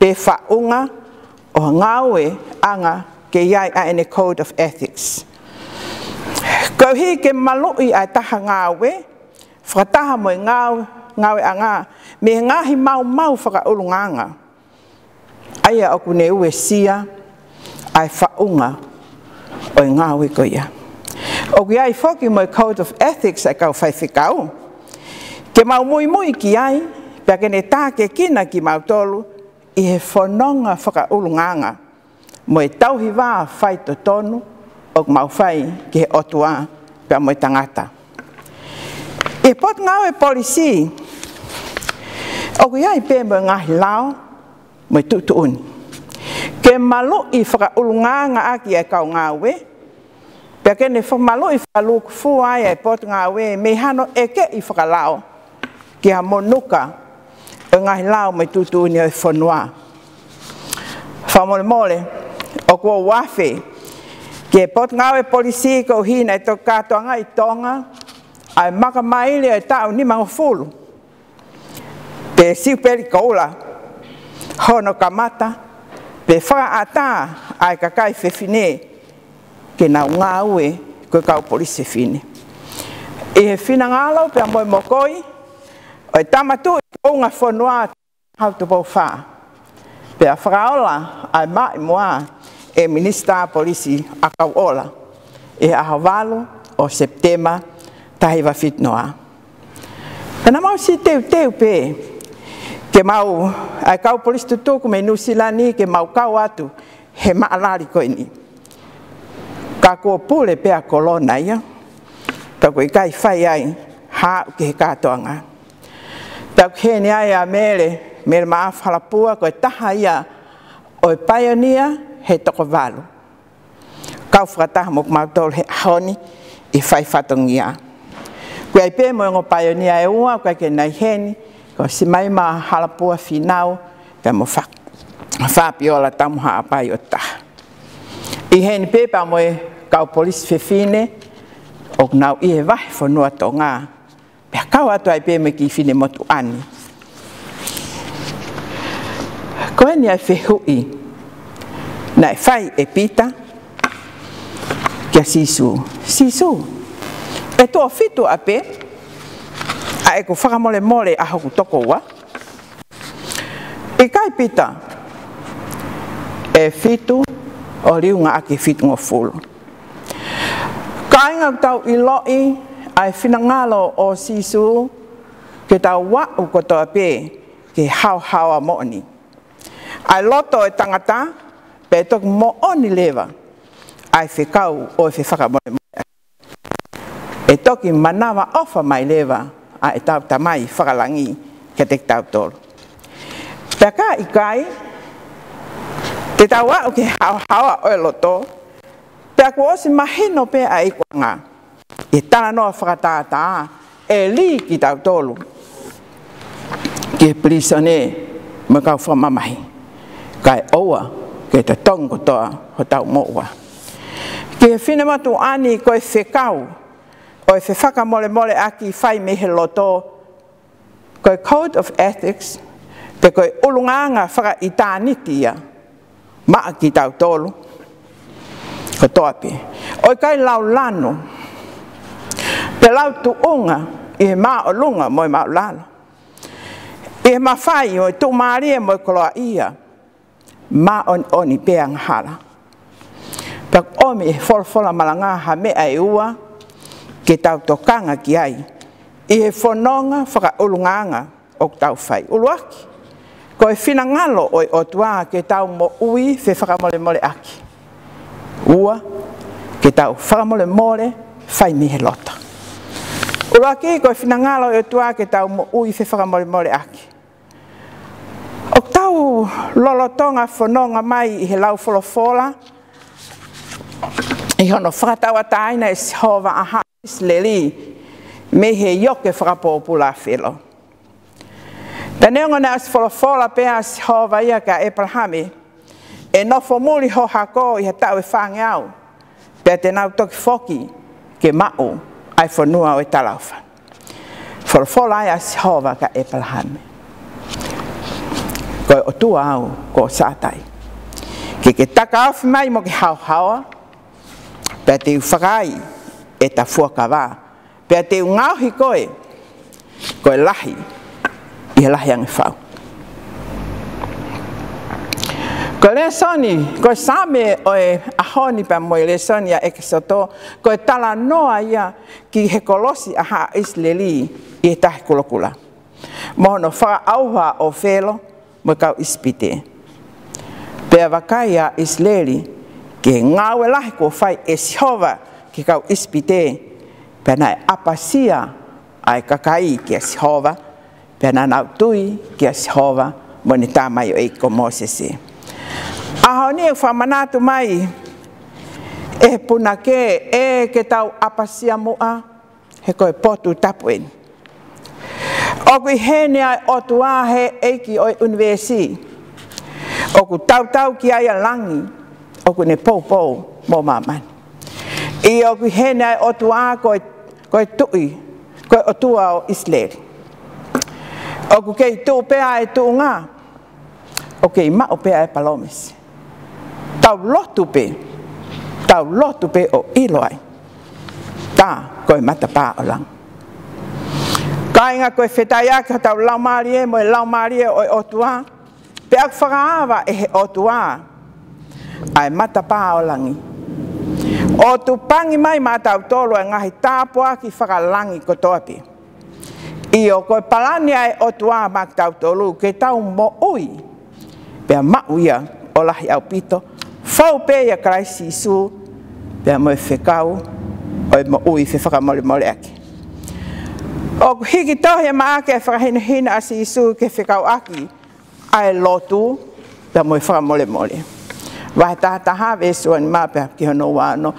pe whaunga o ngā ue anga ke iai a ene Code of Ethics. Kau hi ke malo ai taha ngāwe, whakataha moi ngāwe, ngāwe a ngā, me ngāhi mau mau whaka ulu Ai Aia oku ne ue sia, ai whaunga, oi e ngāwe ko ia. Oku ai whoki moi Code of Ethics ai kau whaifikau, ke mau mui mui ki ai, pia kene tā ke kina ki mau tolu, i he whanonga whaka ulu ngānga, moi tauhi wā whaito tonu, o mau fai ki he otua pe amoe tangata. E pot ngau e polisi, o ku iai pe mo ngahi lao, mo i tutu un. Ke malu i whaka ulunga nga aki e kau ngau e, pe a kene whaka malu i whaka luk fuai e pot ngau e, me hano eke i whaka lao, ki ha monuka o e ngahi lao mo i tutu un i whanua. Whamole mole, o ku wafe, Ke pot ngau e polisi ko hina e to katoa ngai tonga, ai maka maile ta tau ni mango fulu. Pe siu peli koula, hono kamata, pe fa ata ai kakai fefine, ke na ngau e koe kau polisi fine. I he fina ngalau pe amoe mokoi, o e tamatu i kounga whanua hau tupou wha. Pe a whakaola, ai mai moa, e minister polisi a kauola e a hawalo o septema tahi wa fitnoa. Tana mau si teu teu pe, ke mau ai kau polisi tutoku me nusilani ke mau kau atu he maalari koe ni. Ka kua pule pe a kolona ia, tako i kai fai ai hau ki he katoa ngā. Tako hene ai a mele, mele maafalapua koe taha ia o i paionia, he toko walu. Kau whakatah mok mautol he honi i whai whatong ia. Kua i pē mo ngō pioneer e ua, kua ke nai heni, kua si mai mā halapua whinau, kua mo whāpiola tamu haapai o tā. I heni pē pā mo e kau polisi whewhine, o nau i e wahi whanua tō ngā. Pea kau atu ai pē me ki whine motu ani. Koe ni ai whehu i, na e fai e pita kia sisu sisu e toa fitu ape a e ko whakamole mole a hoku toko wa e kai pita e fitu o riunga aki fitu ngo fulu kainga tau i loi ai fina e ngalo o sisu ke tau wa u kotoa pe ke hau hau a moni. Ai loto e tangata pe tok mo oni leva ai se kau o se faka mo e toki manawa ofa mai leva a etau ta mai faka langi ke tek tau tol taka ikai te tau a o ke hau hawa o e loto pe aku o se mahino pe a ikuanga e tana noa faka tata e li ki tau tolu ke prisone me kau fa mamahi kai owa ke te tongo toa ho tau moua. Ke he whine matu ani ko e whekau, o e whewhaka mole mole aki i whai mehe loto, ko e code of ethics, te ko e ulunganga whaka i tāniti ia, maa ki tau tolu, ko toapi. O e kai lau lano, pe lau tu unga, i he maa o lunga mo e maa lano. I he maa whai o e tu mo e koloa ia, ma on oni peang hala. Pak omi e folfola malanga ha me ai ua ke tau tokanga ki ai. I e fononga whaka olunganga o tau fai uluaki. Ko e fina ngalo oi o tua ke tau mo ui fe whaka mole mole aki. Ua ke tau whaka mole mole fai mihe lota. Uluaki ko e fina ngalo oi o tua ke tau mo ui fe whaka mole mole aki. O tau lolotonga whanonga mai i he lau wholofola. I hono whakatawa taina e si hova aha is leli me he yoke whakapopula whelo. Ta neongo na as wholofola pe a si hova ia ka e e nofo muli ho hako i he tau e whange au pe a te nau toki foki ke mao ai whanua o e talaufa. Wholofola ia si hova ka e ko o tu au ko satai ke ke taka af mai mo ke hau hau pe te fagai e ta fua ka va pe te ngau hikoe ko e lahi i lahi ang fau Ko le soni, ko same o e ahoni pa mo le soni a ekisoto, ko e tala noa ia ki he kolosi a haa isleli i e tahe kulokula. Mohono wha auha o felo, mo kau ispite. Pea vakai a isleri ke ngāwe lahi ko fai e sihova ke kau ispite. Pea nai apasia ai kakai ke a sihova. Pea nai nau ke a sihova mo ni tāmai o eiko mōsese. Aho ni e whamanatu mai e puna ke e ke tau apasia mua he koe potu tapuini o ku hene o tu ahe eiki o unvesi. O ku tau tau ki ai alangi, o ku ne pou pou mō maman. I o ku hene o tu ahe koe tui, koe o tua o isleri. O ku kei tū pea e tū ngā, o kei mao pea e palomis. Tau lotu pe, tau lotu pe o iloai. Tā koe mata pā o langi. Tainga koe whetai aki hatau lau maari e moe lau maari e oi otua. Pe aku whakaawa e he otua. Ai mata pā o langi. O tu pangi mai mātau tolu e ngahi tāpua ki whakalangi ko tōpi. I o koe palani ai o tuā tau tolu ke tau mo ui. Pe mau ia o lahi au pito. Whau pē ia Pe Jesus. Pea e whekau. Oe mo ui whi whakamole mole aki. O hiki tohja maa ke whakahina hina a si isu ke whikau aki, ai lotu, ta moe whakamole mole. Wahe tahataha vesuan maa pia ki hono wano.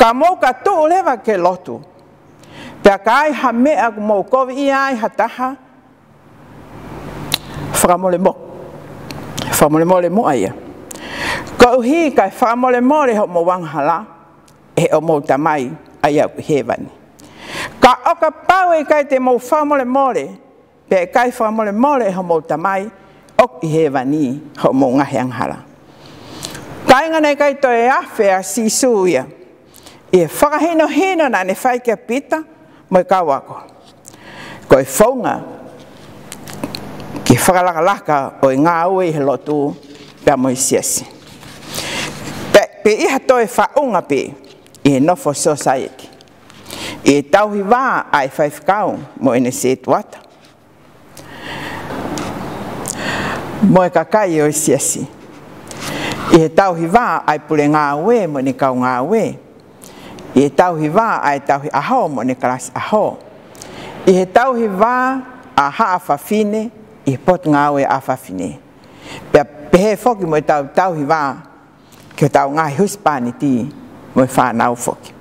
Ka mou tuu lewa ke lotu. Pia ka ai ha mea ku mou kovi i ai hataha. Whakamole mo. fra mole mo aia. Ka uhi kai whakamole mole ho mo wanghala e o mou tamai aia ku hewani. Ka oka pau e kai te mou wha mole pe e kai wha mole mole ho mou tamai, ok i he wani ho mou ngahe anghara. Ka inga nei kai to e awhi a si suia, i e whakahino hino na ne whai kia pita, mo i kawako. Ko i whaunga, ki whakalakalaka o i ngā ue i he lotu, pe a mo i siasi. Pe iha to e whaunga pe, i he nofo sosaiki e tauhi wā ai whaifikau mo ene se tuata. Mo e kakai o isi asi. E tauhi wā ai pule ngā ue mo ne kau ngā ue. E tauhi wā ai tauhi aho mo ne karas aho. E tauhi wā a haa fafine i e pot ngā ue a fafine. Pea pehe foki mo e tau tauhi wā ki o tau ngā huspani ti mo e whanau foki.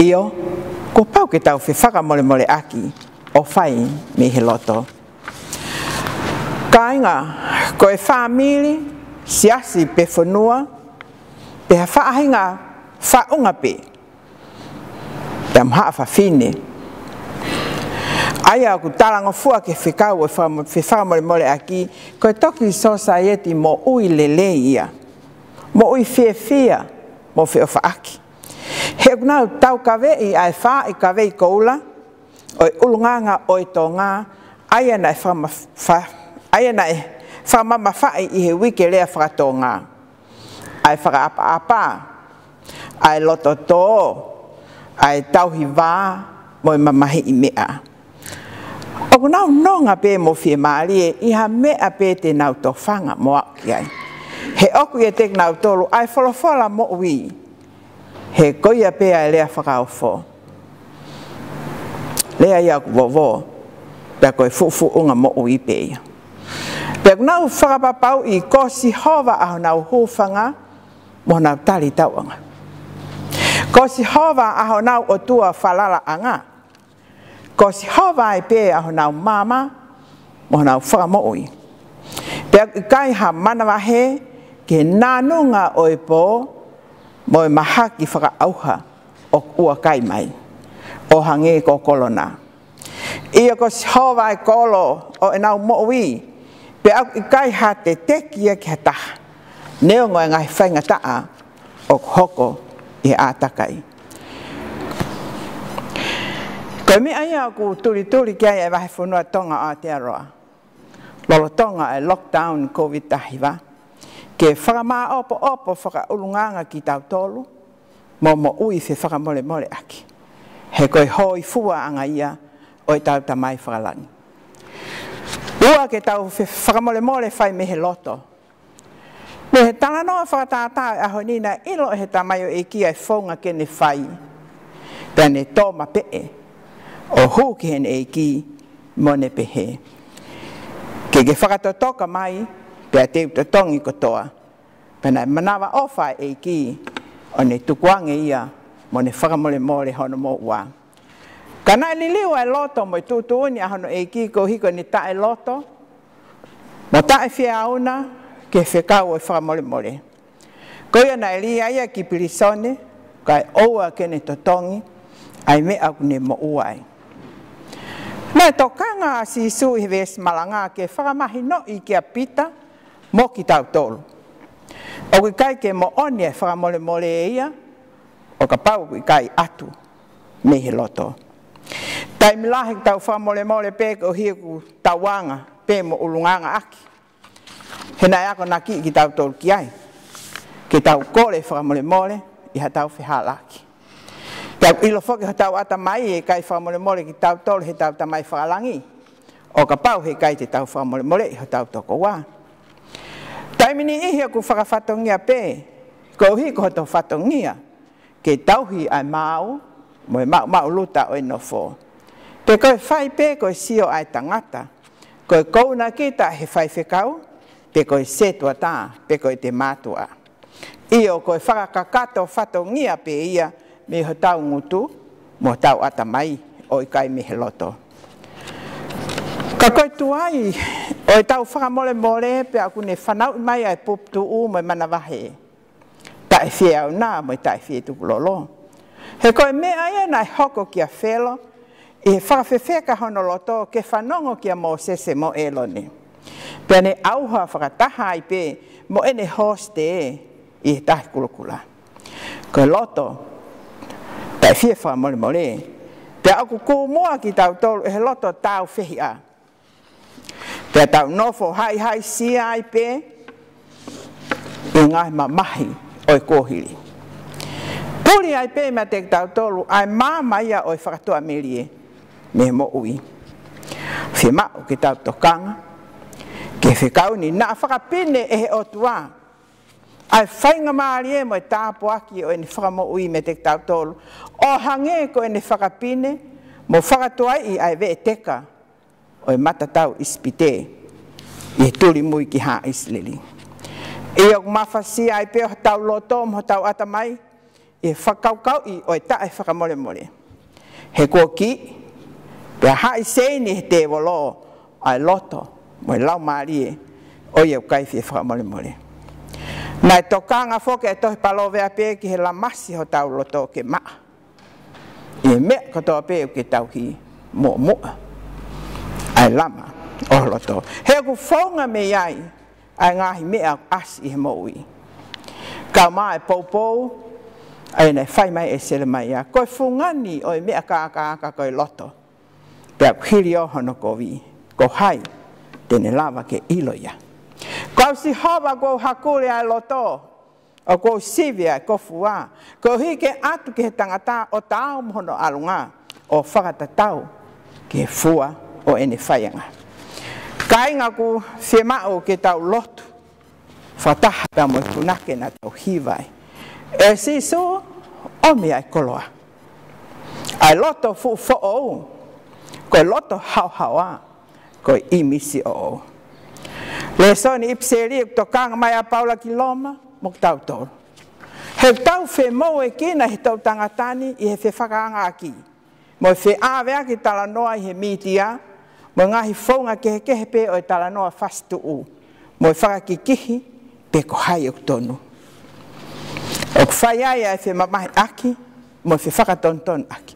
Io, ko pau ke tau fi whaka mole mole aki, o whai me he loto. Kainga, ko e wha mili, siasi pe whanua, pe ha whaahinga whaunga pe. Tam haa wha fine. Aia ku talanga fua ke whikau e whaka mole mole aki, ko e toki so saieti mo ui lelei ia, mo ui fia fia, mo fia wha aki. He kunau tau kawe i ai wha i kawe i koula, o i ulunganga o i tō ngā, ai ana e wha e mama whai i he wike lea wha tō ngā. Ai wha apa apa, ai loto tō, ai tauhi wā, mo i mamahi i mea. O kunau nonga pē mo fie maalie, i ha mea pē te nau tō whanga mo aki ai. He oku e tek nau tōlu, ai wholofola mo ui. ui he koia pea e lea whakao fō. Lea ia wawō, pia koe fufu unga mo ui pēia. Pia kuna u whakapapau i kōsi hōwa aho nau hūwhanga, mō nau tali tauanga. Kōsi hōwa aho nau o tua whalala anga. Kōsi hōwa e pē aho nau māma, mō nau whakamo ui. Pia kai ha manawahe, ke nānunga o i pō, mo e maha ki whaka auha o ua kai mai, o hangi ko kolona. Ia ko sihova e kolo o e nau mo ui, pe au i kai ha te te kia e ki hata, neo ngoi ngai whainga taa o hoko i a takai. Koe mi aia o ku turi turi kia e wahi whunua tonga o Aotearoa. Lolo tonga e lockdown COVID-19 -19 ke whakamā opo opo whaka ulunganga ki tau tolu, mō mō ui se whakamole mole aki. He koi hoi fua anga ia o i e tau tamai whakalangi. Ua ke tau whakamole mole whai me he loto. Me he tala noa whakatātā e aho nina ilo he tamai o e kia e whonga ke whai. Tane tō mape'e o hū ki hene e ki mone pehe. Ke ke whakatotoka mai, pea te utatongi kotoa. Pena manawa ofa e ki, o ne tukuange ia, mo ne whakamole mōre hono mō ua. Ka nai ni liwa e loto mo i tūtu uni ahono e ki ko hiko ni ta e loto, mo ta e whia auna ke whekau e i whakamole mōre. Ko ia nai li aia ki pilisone, ka e oua kene totongi, ai me aku ne mo uai. Nā tokanga a sisu i ves malanga ke whakamahi no i kia pita, mo ki tau tolu. O ki kai ke mo onia e wha mole mole eia, o ka pau ki kai atu me he loto. Tai mi lahi tau wha mole mole pe o hi ku tauanga pe mo ulunganga aki. He nai e ako na ki ki tau tolu ki ai. Ke tau kore wha mole mole i ha tau wha laki. Ke au ilo fwke ha tau ata mai e kai wha mole mole ki tau tolu he tau tamai wha langi. O ka pau he kai te tau wha mole mole i ha tau toko waa taimi ni ihi aku whakawhatongia pē. Ko hi ko hoto whatongia. Ke tauhi ai māu, moe māu māu luta o ino fō. Pe koe whai pē koe sio ai tangata. Koe kouna ki ta he whai whikau, pe koe setua tā, pe koe te mātua. Io koe whakakakato whatongia pē ia, me ho tau ngutu, mo tau atamai, o kai mihe he loto. Ka koe tu ai, o e tau whaka mole mole, pe aku ne whanau mai ai pop tu u mai mana wahe. Ta e fie au nā, mai ta e fie tu kulolo. He koe me ai ana e hoko ki a whelo, i e whakawhewhe ka honoloto ke whanongo ki a mō sese mō eloni. Pea ne auha whakataha i pe, mō ene hoste e, i e tahi kulokula. Koe loto, ta e fie whakamole mole, pea aku kū mua ki tau tolu, e he loto tau whehi a. Pea Te tau nofo hai hai si ai pe i ma mahi oi kohiri. Puri ai pe me te tau tolu ai mā mai a oi whakatoa merie me mo ui. Whi o ki tau tokanga ke whikau ni nā whakapene e he o tuā. Ai whainga maari e moi tāpu aki o eni whakamo ui me te tau tolu. O hange ko eni whakapine mo whakatoa i ai vee teka o e matatau ispite i tuli mui ki ha islili. E o mafasi ai peo hatau loto mo hatau atamai i e whakaukau i o e ta e whakamore more. He kua ki, pe ha iseini he te wolo ai loto mo e lau marie o i e o kaifi e whakamore more. Na e tokanga foke e tohi palovea pe ki he lamasi hatau loto ke maa. I e mea katoa pe o ke tau ki mo mo'a. mo'a ai lama o roto. He aku whaunga me iai, ai ngahi mea as i he maui. Ka mai poupou, ai nei whai mai e sere mai ia. Koi whungani oi mea ka aka aka koi loto. Pea kiri oho no ko ko hai, tene lava ke ilo ia. Ko si hawa ko hakule ai loto, o ko sivi ai ko fua, ko hi ke atu ke he tangata o tau mohono alunga, o whakata tau ke fua o ene whaianga. Kainga ku se mao ke tau lotu, whataha pia mo tunake na tau hiwai. E si so, o mi ai koloa. Ai loto fu fo o, koe loto hau hau a, koe imisi o o. Le so ni ipseri e kuto kanga mai a paula ki loma, mo tau tolu. He tau fe mou e kena he tau tangatani i he whakaanga aki. Mo fe awea ki tala noa i he mitia, mo ngahi fonga ke ke o e tala noa fast u mo faka e ki kihi pe ko hai ok tonu e ok faya ya se mama aki mo se faka ton ton aki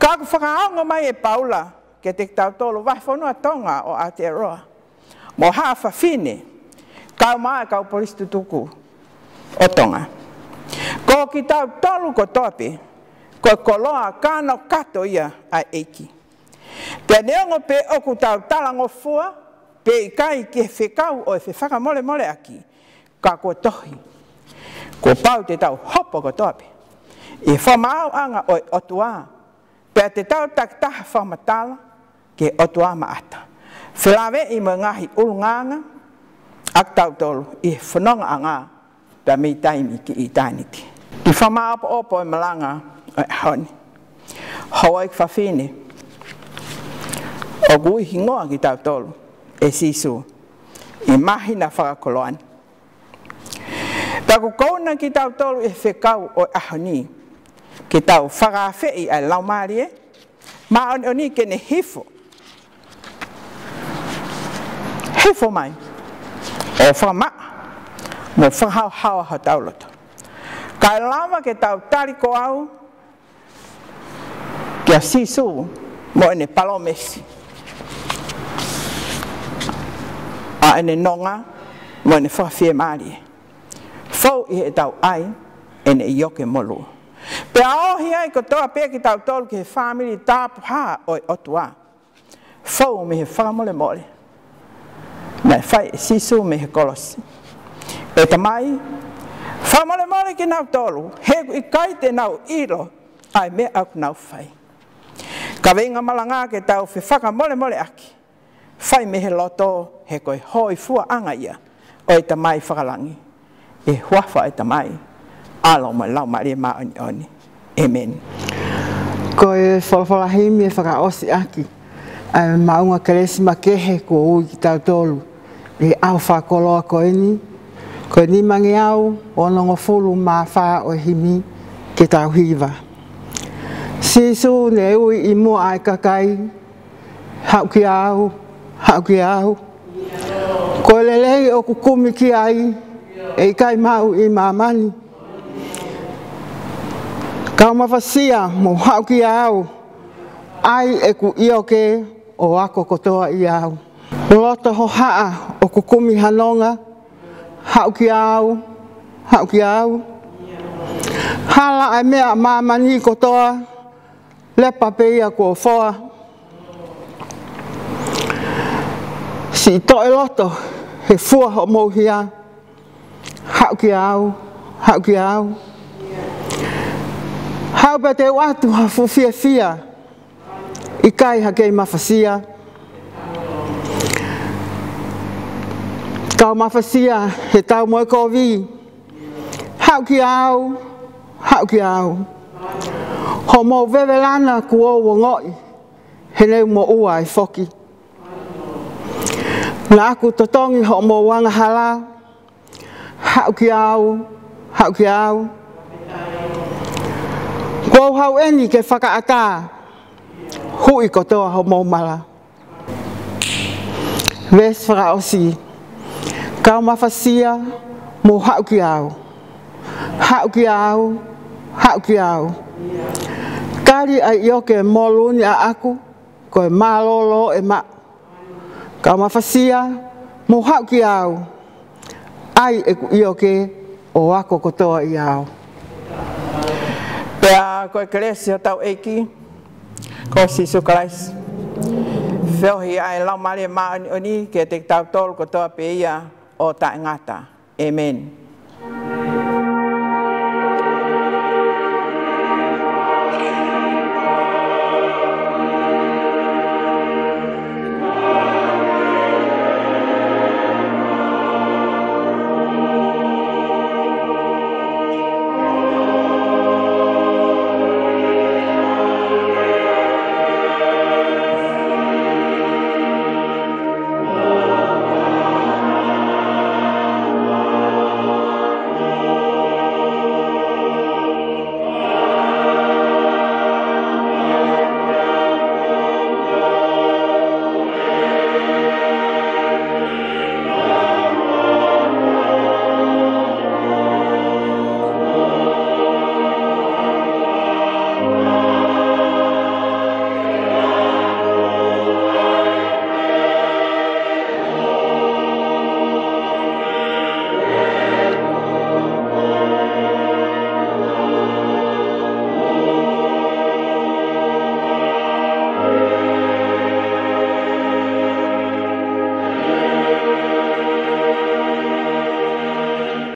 ka ko faka ngo mai e paula ke te tau tolo va fonga tonga o atero mo hafa fine ka ma ka polis tutuku o tonga ko ki tau tolu ko tope ko koloa kano kato ia a eki Pea nea pe oku tau tala fua, pe i kai ke whekau o e whewhaka mole mole aki, ka ko tohi. Ko pau te tau hopo ko tope. E whamau anga o otua, pea te tau taktaha whamatala ke otua maata. Whelawe i mo ngahi ulunganga, ak tau tolu i whanonga anga da mei taimi ki i taniti. I whamau opo i e malanga o e honi. Hawaik o gui hingoa ki tau tolu, e sisu, e mahi na whakakoloan. Tako kouna ki tau tolu e whekau o ahoni, ki tau whakawhei a laumari e, ma oni kene hifo. Hifo mai, o whama, mo whakau hawa ha tauloto. Kai lama ke tau tariko au, kia sisu, mo ene palomesi. Palomesi. a ene nonga mo ne fafie mari. Fau i he tau ai, ene i oke molu. Pe ao hi ai ko toa pe ki tau tolu ki he family tapu ha oi otua. Fau me he whamole mole. Nei fai sisu mi he kolosi. E tamai, whamole mole ki nau tolu, he i te nau ilo, ai me au nau fai. Ka venga malanga ke tau fi whaka mole aki fai me he loto he koe hoi fua anga ia o e tamai whakalangi. E huafa e tamai. Alo mai lau mai e maa oni oni. Amen. Ko e wholawhala me e whakaosi aki. Ai maunga keresi ma kehe ko ui ki tau tolu. E au whakoloa ko eni. Ko e nimangi au o nongo fulu ma wha o himi ke tau hiva. Sisu ne ui i mua ai kakai. Hauki au. Hauki au hake au. Ko lelei o kukumi ki ai, e kai mau i mamani. Ka mawhasia mo hake au, ai e ku ioke o ako kotoa i au. Roto ho haa o kukumi hanonga, hake au, hake au. Hala ai mea mamani kotoa, lepa peia kua foa. Hala ai mea mamani kotoa, lepa peia kua foa. si to e loto he fua ho mo hia ha ki au ha ki au ha pe te wa tu ha fu fia fia i kai ha ke mafasia ka mafasia he ta mo ko vi ha ki au ha ki au ho mo ve ve lana ku o ngoi he nei mo ua i e foki na Aku to tong mo wang hala hau kiau hau kiau ko hau eni ke faka ata hui ko to ho mo mala ves fra osi ka ma fasia mo hau kiau hạo kiao hạo kiao kali ai yo ke mo aku ko ma lo lo e ma ka mafasia mo hau ki au ai e ku o ke o ako kotoa i au pe a ko e kresi o tau eiki ko si su kreis feo hi ai lau male maa ni oni ke te tau tol kotoa pe ia o ta ngata amen amen